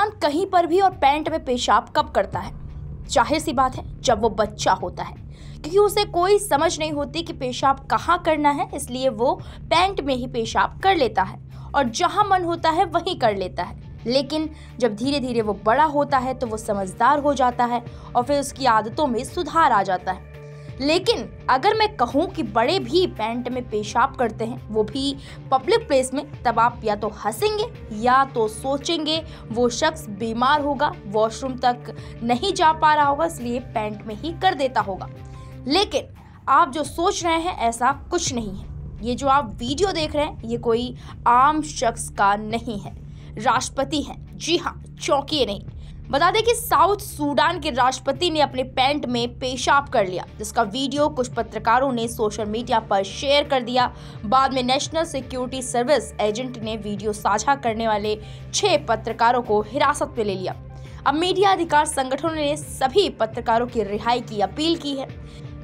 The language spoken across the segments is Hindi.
इंसान कहीं पर भी और पैंट में पेशाब कब करता है? ज़ाहिर सी बात है, जब वो बच्चा होता है। क्योंकि उसे कोई समझ नहीं होती कि पेशाब कहाँ करना है, इसलिए वो पैंट में ही पेशाब कर लेता है। और जहाँ मन होता है, वहीं कर लेता है। लेकिन जब धीरे धीरे वो बड़ा होता है तो वो समझदार हो जाता है और फिर उसकी आदतों में सुधार आ जाता है। लेकिन अगर मैं कहूँ कि बड़े भी पैंट में पेशाब करते हैं, वो भी पब्लिक प्लेस में, तब आप या तो हंसेंगे, या तो सोचेंगे, वो शख्स बीमार होगा वॉशरूम तक नहीं जा पा रहा होगा, इसलिए पैंट में ही कर देता होगा। लेकिन आप जो सोच रहे हैं, ऐसा कुछ नहीं है। ये जो आप वीडियो देख रहे हैं, ये कोई आम शख्स का नहीं है। राष्ट्रपति हैं। जी हाँ चौंकिए नहीं। बता दें कि साउथ सूडान के राष्ट्रपति ने अपने पैंट में पेशाब कर लिया, जिसका वीडियो कुछ पत्रकारों ने सोशल मीडिया पर शेयर कर दिया। बाद में नेशनल सिक्योरिटी सर्विस एजेंट ने वीडियो साझा करने वाले छह पत्रकारों को हिरासत में ले लिया। अब मीडिया अधिकार संगठनों ने सभी पत्रकारों की रिहाई की अपील की है।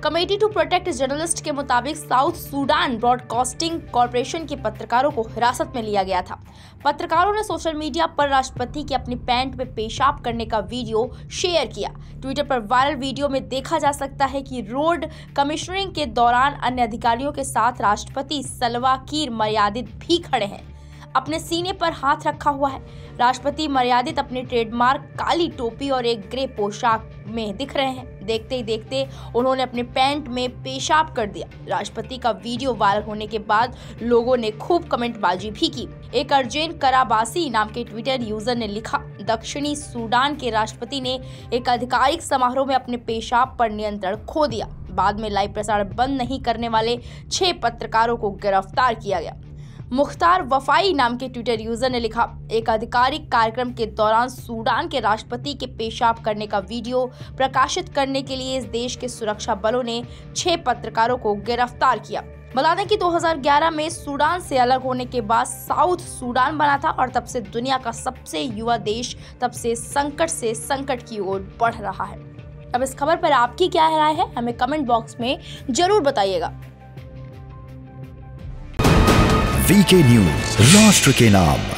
कमेटी टू प्रोटेक्ट जर्नलिस्ट के मुताबिक साउथ सूडान ब्रॉडकास्टिंग कॉरपोरेशन के पत्रकारों को हिरासत में लिया गया था। पत्रकारों ने सोशल मीडिया पर राष्ट्रपति के अपनी पैंट में पेशाब करने का वीडियो शेयर किया। ट्विटर पर वायरल वीडियो में देखा जा सकता है कि रोड कमिश्नरिंग के दौरान अन्य अधिकारियों के साथ राष्ट्रपति सलवा कीर मर्यादित भी खड़े हैं। अपने सीने पर हाथ रखा हुआ है। राष्ट्रपति मर्यादित अपने ट्रेडमार्क काली टोपी और एक ग्रे पोशाक में दिख रहे हैं। देखते ही देखते उन्होंने अपने पैंट में पेशाब कर दिया। राष्ट्रपति का वीडियो वायरल होने के बाद लोगों ने खूब कमेंटबाजी भी की। एक अर्जेन कराबासी नाम के ट्विटर यूज़र ने लिखा, दक्षिणी सूडान के राष्ट्रपति ने एक आधिकारिक समारोह में अपने पेशाब पर नियंत्रण खो दिया। बाद में लाइव प्रसारण बंद नहीं करने वाले छह पत्रकारों को गिरफ़्तार किया गया। मुख्तार वफाई नाम के ट्विटर यूज़र ने लिखा, एक आधिकारिक कार्यक्रम के दौरान सूडान के राष्ट्रपति के पेशाब करने का वीडियो प्रकाशित करने के लिए इस देश के सुरक्षा बलों ने छह पत्रकारों को गिरफ़्तार किया। बता दें कि 2011 में सूडान से अलग होने के बाद साउथ सूडान बना था और तब से दुनिया का सबसे युवा देश, तब से संकट से संकट की ओर बढ़ रहा है। अब इस खबर पर आपकी क्या राय है, हमें कमेंट बॉक्स में ज़रूर बताइएगा। वीके न्यूज़ राष्ट्र के नाम।